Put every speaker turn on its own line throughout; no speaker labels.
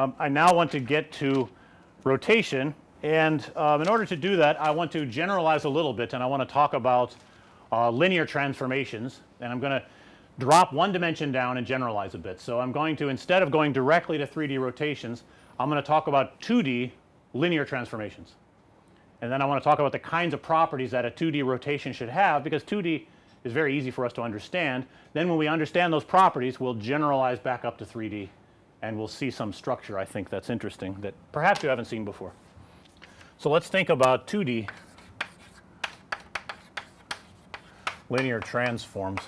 Um, I now want to get to rotation and um, in order to do that I want to generalize a little bit and I want to talk about uh, linear transformations and I'm going to drop one dimension down and generalize a bit. So, I'm going to instead of going directly to 3D rotations I'm going to talk about 2D linear transformations. And then I want to talk about the kinds of properties that a 2D rotation should have because 2D is very easy for us to understand. Then when we understand those properties we'll generalize back up to 3D and we'll see some structure I think that's interesting that perhaps you haven't seen before. So, let's think about 2D linear transforms,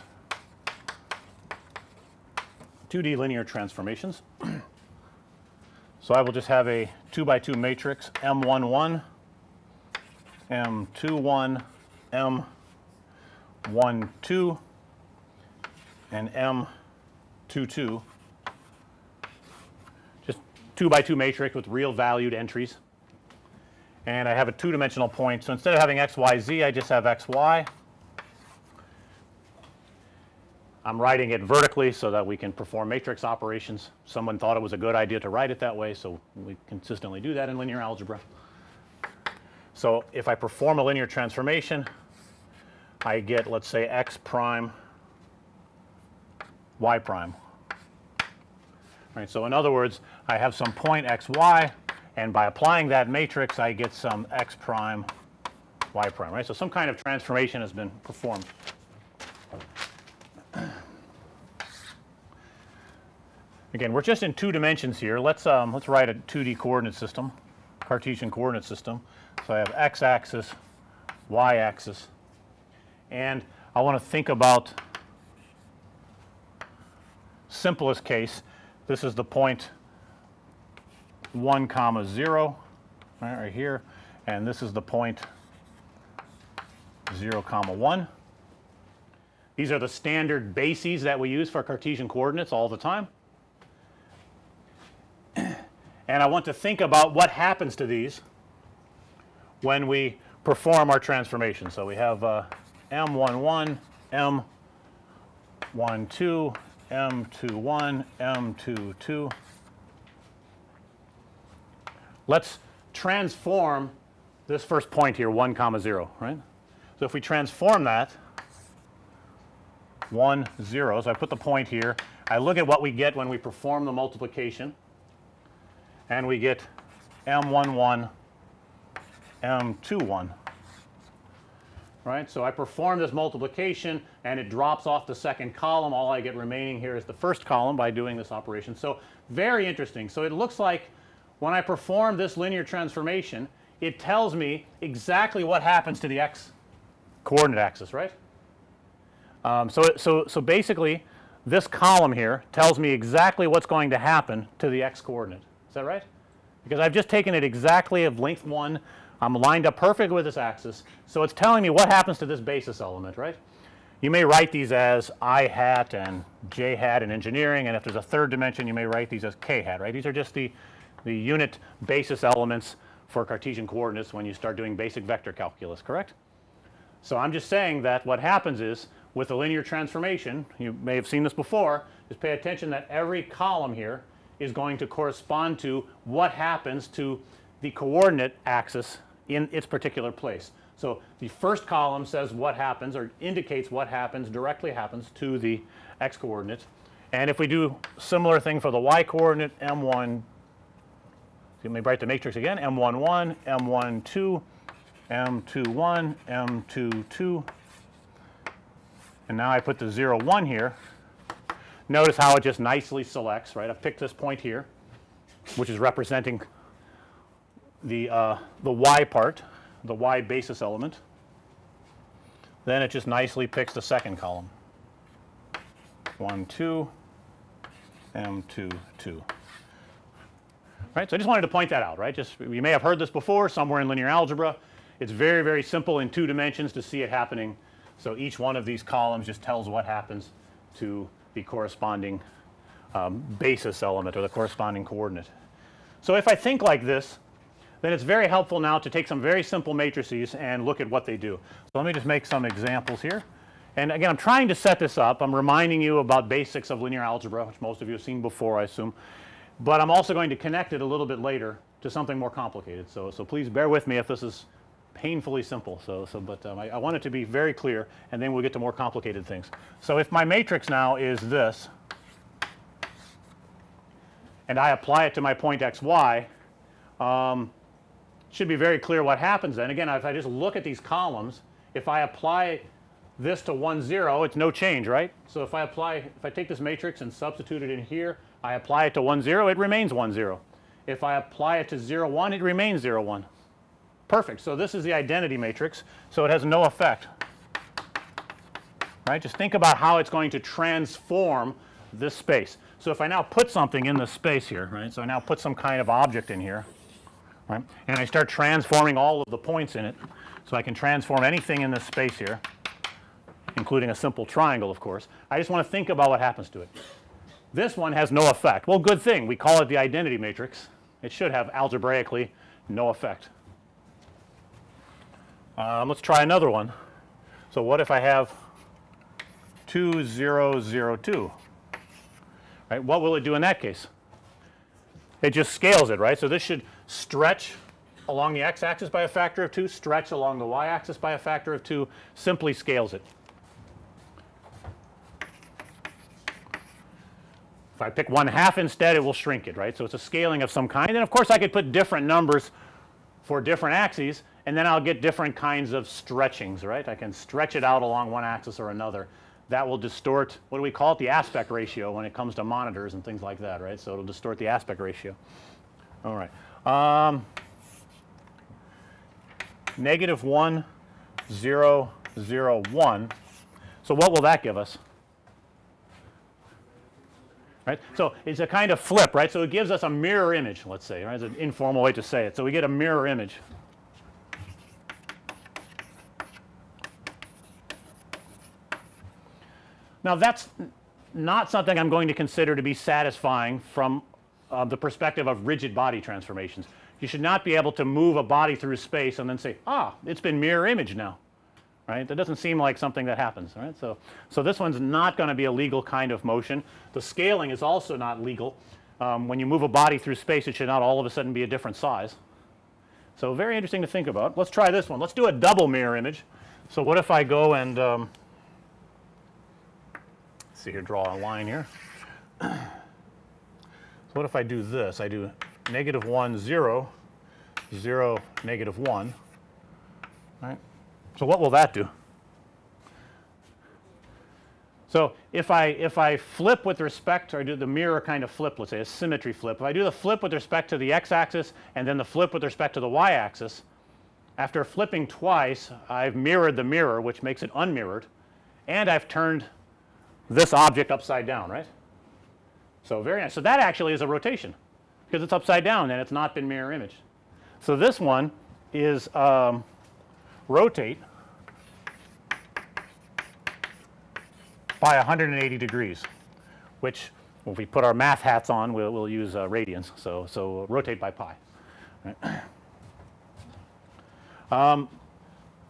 2D linear transformations. so, I will just have a 2 by 2 matrix M11, M21, M12 and M22 2 by 2 matrix with real valued entries and I have a 2 dimensional point. So, instead of having x, y, z I just have x, y I'm writing it vertically so that we can perform matrix operations. Someone thought it was a good idea to write it that way. So, we consistently do that in linear algebra. So, if I perform a linear transformation I get let's say x prime y prime. Right. So, in other words I have some point x y and by applying that matrix I get some x prime y prime right. So, some kind of transformation has been performed. Again, we're just in two dimensions here. Let's um, let's write a 2D coordinate system, Cartesian coordinate system. So I have x axis, y axis, and I want to think about simplest case. This is the point 1 comma 0 right, here, and this is the point 0 comma 1. These are the standard bases that we use for Cartesian coordinates all the time and I want to think about what happens to these when we perform our transformation. So, we have uh, M11, M12, M21, M22. Let's transform this first point here 1 comma 0 right. So, if we transform that 1 0 so I put the point here I look at what we get when we perform the multiplication and we get M11 M21 right. So, I perform this multiplication and it drops off the second column all I get remaining here is the first column by doing this operation. So, very interesting. So, it looks like when I perform this linear transformation it tells me exactly what happens to the x coordinate axis right. Um, so, so, so basically this column here tells me exactly what's going to happen to the x coordinate. Is that right? Because I've just taken it exactly of length 1. I'm lined up perfectly with this axis. So, it's telling me what happens to this basis element, right. You may write these as i hat and j hat in engineering and if there's a third dimension you may write these as k hat, right. These are just the, the unit basis elements for Cartesian coordinates when you start doing basic vector calculus, correct. So, I'm just saying that what happens is with a linear transformation, you may have seen this before, just pay attention that every column here is going to correspond to what happens to the coordinate axis in its particular place. So, the first column says what happens or indicates what happens directly happens to the x coordinate. And if we do similar thing for the y coordinate M1 let me write the matrix again M11, M12, M21, M22 and now I put the 0 1 here Notice how it just nicely selects right. I've picked this point here which is representing the uh, the y part the y basis element. Then it just nicely picks the second column 1 2 M 2 2 right. So, I just wanted to point that out right just you may have heard this before somewhere in linear algebra. It's very very simple in two dimensions to see it happening. So, each one of these columns just tells what happens to the corresponding um, basis element or the corresponding coordinate. So, if I think like this then it's very helpful now to take some very simple matrices and look at what they do. So, let me just make some examples here. And again I'm trying to set this up. I'm reminding you about basics of linear algebra which most of you have seen before I assume. but I'm also going to connect it a little bit later to something more complicated. So, so please bear with me if this is painfully simple. So, so but um, I, I want it to be very clear and then we'll get to more complicated things. So if my matrix now is this and I apply it to my point x y, um, should be very clear what happens then. Again, if I just look at these columns, if I apply this to 1 0, it's no change, right? So if I apply, if I take this matrix and substitute it in here, I apply it to 1 0, it remains 1 0. If I apply it to 0 1, it remains 0 1. Perfect. So this is the identity matrix, so it has no effect. Right? Just think about how it's going to transform this space. So if I now put something in this space here, right? So I now put some kind of object in here, right? And I start transforming all of the points in it. So I can transform anything in this space here, including a simple triangle, of course. I just want to think about what happens to it. This one has no effect. Well, good thing. We call it the identity matrix. It should have algebraically no effect. Um, let's try another one. So what if I have 2, 0, 0, 2? Right? What will it do in that case? It just scales it, right? So this should stretch along the x-axis by a factor of 2, stretch along the y-axis by a factor of 2, simply scales it. If I pick 1 half instead, it will shrink it, right? So it's a scaling of some kind. And of course, I could put different numbers for different axes, and then I'll get different kinds of stretchings, right? I can stretch it out along one axis or another. That will distort, what do we call it? The aspect ratio when it comes to monitors and things like that, right? So it'll distort the aspect ratio. All right. Um, negative 1, 0, 0, 1. So what will that give us? Right? So it's a kind of flip, right? So it gives us a mirror image, let's say, right? It's an informal way to say it. So we get a mirror image. Now that's not something I'm going to consider to be satisfying from the perspective of rigid body transformations. You should not be able to move a body through space and then say, ah, it's been mirror image now right? That doesn't seem like something that happens, right? So, so this one's not going to be a legal kind of motion. The scaling is also not legal. Um, when you move a body through space, it should not all of a sudden be a different size. So very interesting to think about. Let's try this one. Let's do a double mirror image. So what if I go and um, see here, draw a line here. so what if I do this? I do negative 1, 0, 0, negative 1, right? So what will that do? So if I if I flip with respect or I do the mirror kind of flip, let's say a symmetry flip, if I do the flip with respect to the x-axis and then the flip with respect to the y-axis, after flipping twice, I've mirrored the mirror, which makes it unmirrored, and I've turned this object upside down, right? So very nice. So that actually is a rotation because it's upside down and it's not been mirror image. So this one is um, rotate by 180 degrees, which if we put our math hats on, we'll, we'll use uh, radians. So, so rotate by pi. Right. Um,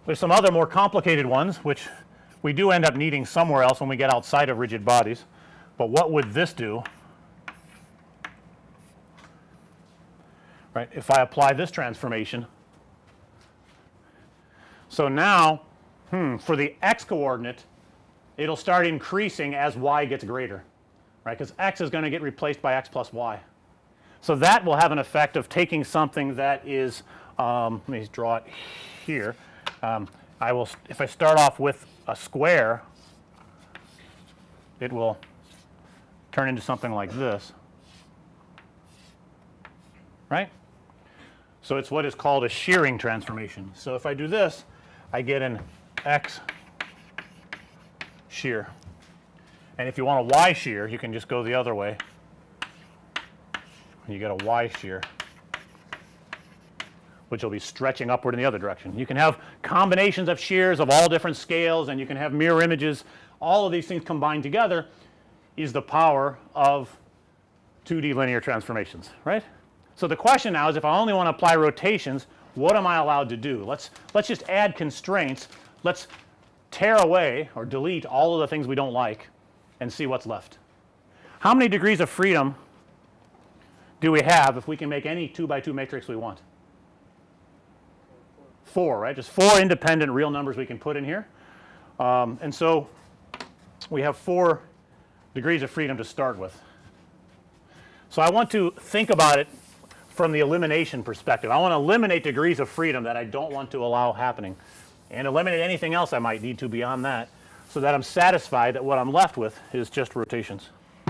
there's some other more complicated ones, which we do end up needing somewhere else when we get outside of rigid bodies. But what would this do? Right, if I apply this transformation so now, hmm, for the x coordinate, it'll start increasing as y gets greater, right? Because x is going to get replaced by x plus y. So that will have an effect of taking something that is, um, let me draw it here. Um, I will, if I start off with a square, it will turn into something like this, right? So it's what is called a shearing transformation. So if I do this, I get an X shear. And if you want a Y shear, you can just go the other way. and You get a Y shear, which will be stretching upward in the other direction. You can have combinations of shears of all different scales, and you can have mirror images. All of these things combined together is the power of 2D linear transformations, right? So the question now is if I only want to apply rotations, what am I allowed to do? Let's, let's just add constraints. Let's tear away or delete all of the things we don't like and see what's left. How many degrees of freedom do we have if we can make any 2 by 2 matrix we want? 4, right? Just 4 independent real numbers we can put in here. Um, and so we have 4 degrees of freedom to start with. So I want to think about it from the elimination perspective. I want to eliminate degrees of freedom that I don't want to allow happening and eliminate anything else I might need to beyond that so that I'm satisfied that what I'm left with is just rotations.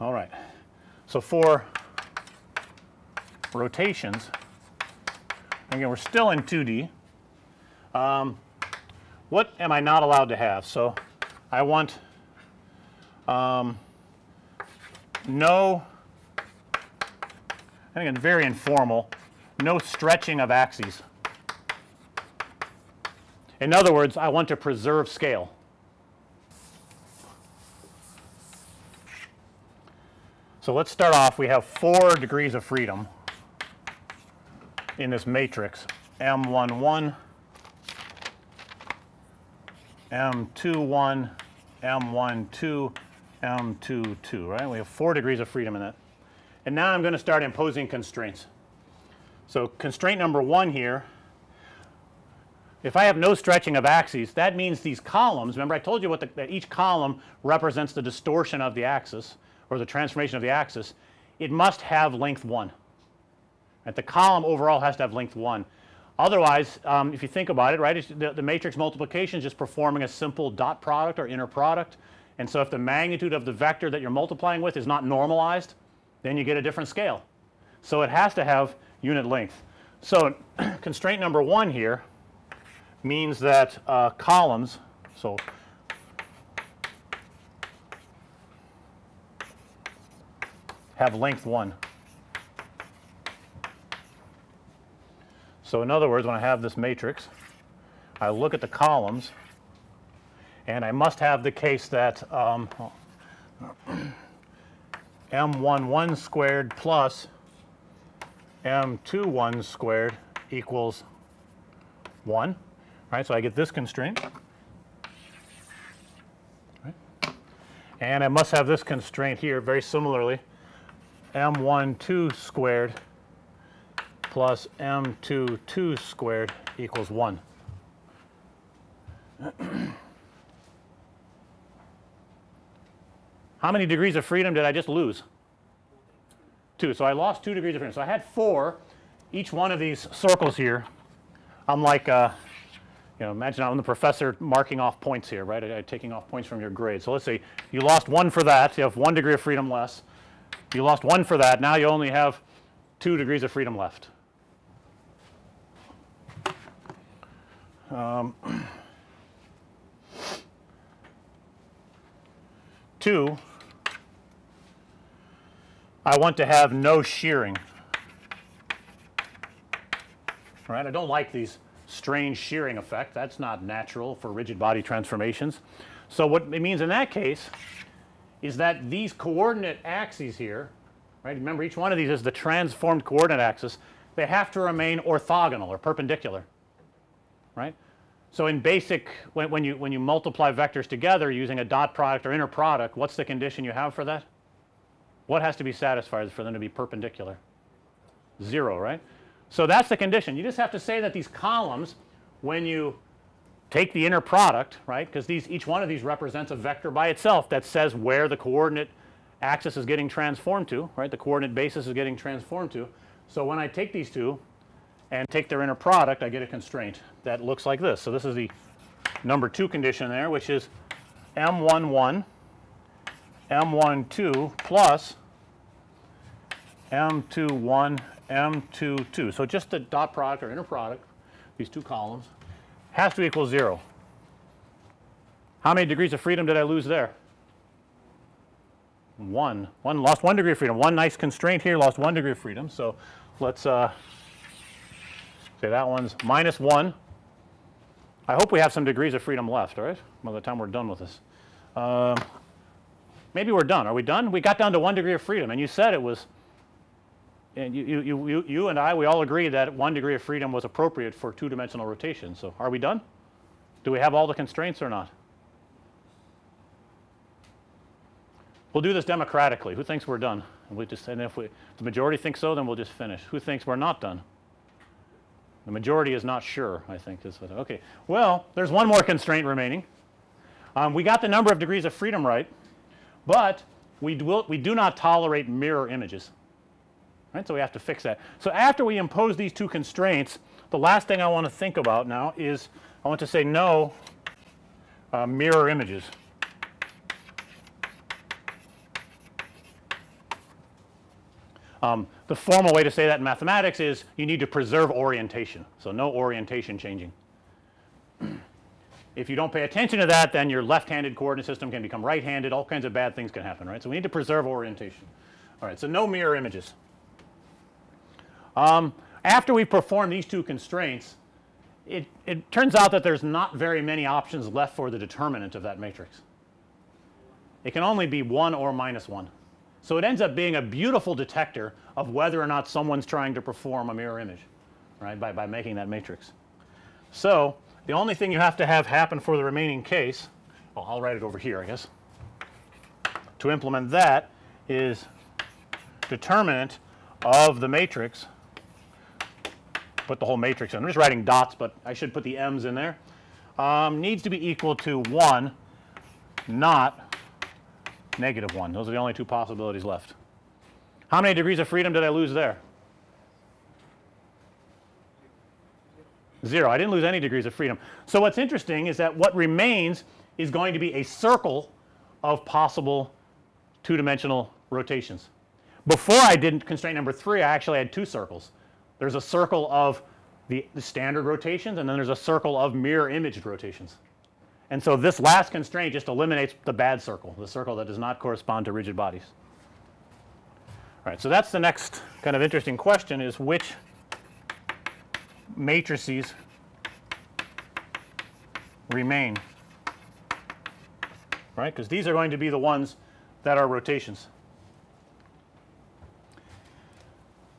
All right. So for rotations, again, we're still in 2D. Um, what am I not allowed to have? So I want um, no, Think it's very informal, no stretching of axes. In other words, I want to preserve scale. So let's start off. We have four degrees of freedom in this matrix M11, M21, M12, M22, right? We have four degrees of freedom in that. And now I'm going to start imposing constraints. So constraint number one here if I have no stretching of axes, that means these columns, remember I told you what the, that each column represents the distortion of the axis or the transformation of the axis, it must have length 1. Right? The column overall has to have length 1. Otherwise, um, if you think about it, right, the, the matrix multiplication is just performing a simple dot product or inner product. And so if the magnitude of the vector that you're multiplying with is not normalized, then you get a different scale. So it has to have unit length. So constraint number 1 here means that uh, columns, so have length 1. So in other words, when I have this matrix, I look at the columns and I must have the case that um, m11 squared plus m21 squared equals 1 right? So I get this constraint. And I must have this constraint here very similarly m12 squared plus m22 squared equals 1. How many degrees of freedom did I just lose? Two. So I lost two degrees of freedom. So I had four. Each one of these circles here, I'm like uh, you know, imagine I'm the professor marking off points here, right? I, taking off points from your grade. So let's say you lost one for that. You have one degree of freedom less. You lost one for that. Now you only have two degrees of freedom left. Um, two, I want to have no shearing. Right? I don't like these strange shearing effect. That's not natural for rigid body transformations. So what it means in that case is that these coordinate axes here, right? Remember each one of these is the transformed coordinate axis. They have to remain orthogonal or perpendicular, right? So in basic, when, when, you, when you multiply vectors together using a dot product or inner product, what's the condition you have for that? What has to be satisfied for them to be perpendicular? Zero, right? So that's the condition. You just have to say that these columns, when you take the inner product, right, because these each one of these represents a vector by itself that says where the coordinate axis is getting transformed to, right, the coordinate basis is getting transformed to. So when I take these two and take their inner product, I get a constraint that looks like this. So this is the number 2 condition there, which is M11 M12 plus M21 M22. So just the dot product or inner product, these two columns, has to equal 0. How many degrees of freedom did I lose there? One. One lost one degree of freedom. One nice constraint here lost one degree of freedom. So let's uh, say that one's minus 1. I hope we have some degrees of freedom left, all right, by the time we're done with this. Uh, maybe we're done. Are we done? We got down to one degree of freedom, and you said it was and you, you, you, you and I, we all agree that one degree of freedom was appropriate for two-dimensional rotation. So are we done? Do we have all the constraints or not? We'll do this democratically. Who thinks we're done? And we just and if we the majority thinks so, then we'll just finish. Who thinks we're not done? The majority is not sure, I think. Is what, okay. Well, there's one more constraint remaining. Um, we got the number of degrees of freedom right, but we do, we do not tolerate mirror images. Right? So we have to fix that. So after we impose these two constraints, the last thing I want to think about now is I want to say no uh, mirror images. Um, the formal way to say that in mathematics is you need to preserve orientation. So no orientation changing. If you don't pay attention to that, then your left-handed coordinate system can become right-handed. All kinds of bad things can happen, right? So we need to preserve orientation. All right, so no mirror images. Um, after we perform these two constraints, it, it turns out that there's not very many options left for the determinant of that matrix. It can only be 1 or minus 1. So it ends up being a beautiful detector of whether or not someone's trying to perform a mirror image, right, by, by making that matrix. So the only thing you have to have happen for the remaining case, well, I'll write it over here, I guess. To implement that is determinant of the matrix put the whole matrix in. I'm just writing dots, but I should put the m's in there. Um, needs to be equal to 1, not negative 1. Those are the only two possibilities left. How many degrees of freedom did I lose there? Zero. I didn't lose any degrees of freedom. So what's interesting is that what remains is going to be a circle of possible two-dimensional rotations. Before I did constraint number 3, I actually had two circles. There's a circle of the, the standard rotations and then there's a circle of mirror imaged rotations. And so this last constraint just eliminates the bad circle, the circle that does not correspond to rigid bodies. All right, so that's the next kind of interesting question is which matrices remain, right? Because these are going to be the ones that are rotations.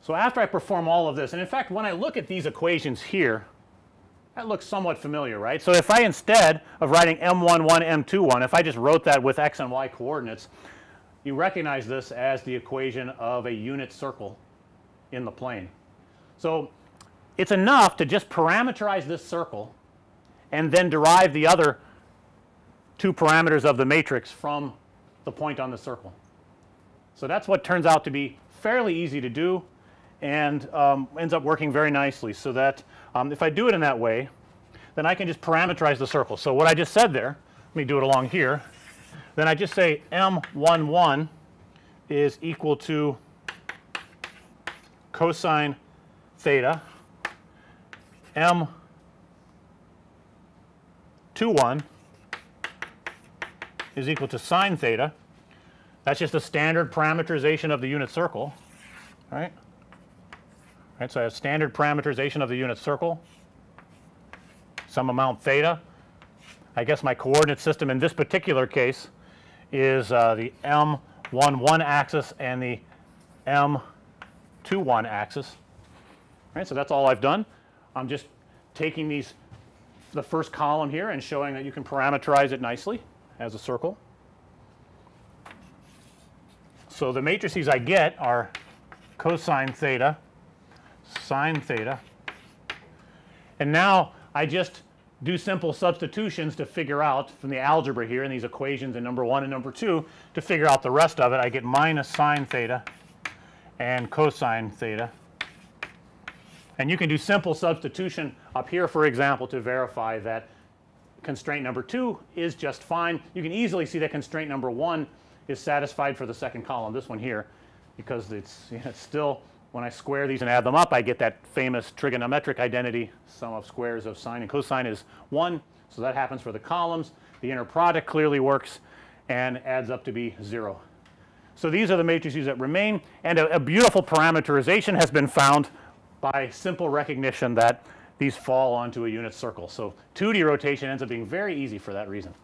So after I perform all of this and in fact when I look at these equations here that looks somewhat familiar right. So if I instead of writing m11 m21 if I just wrote that with x and y coordinates you recognize this as the equation of a unit circle in the plane. So it's enough to just parameterize this circle and then derive the other two parameters of the matrix from the point on the circle. So that's what turns out to be fairly easy to do and um, ends up working very nicely. So that um, if I do it in that way, then I can just parameterize the circle. So what I just said there, let me do it along here. Then I just say M11 is equal to cosine theta M21 is equal to sine theta. That's just a standard parameterization of the unit circle, right? Right, so I have standard parameterization of the unit circle, some amount theta. I guess my coordinate system in this particular case is uh, the M11 axis and the M21 axis. Right, so that's all I've done. I'm just taking these the first column here and showing that you can parameterize it nicely as a circle. So the matrices I get are cosine theta sine theta. And now I just do simple substitutions to figure out from the algebra here in these equations in number 1 and number 2 to figure out the rest of it. I get minus sine theta and cosine theta. And you can do simple substitution up here for example to verify that constraint number 2 is just fine. You can easily see that constraint number 1 is satisfied for the second column, this one here, because it's, you know, it's still when I square these and add them up, I get that famous trigonometric identity. Sum of squares of sine and cosine is 1. So that happens for the columns. The inner product clearly works and adds up to be 0. So these are the matrices that remain and a, a beautiful parameterization has been found by simple recognition that these fall onto a unit circle. So 2D rotation ends up being very easy for that reason.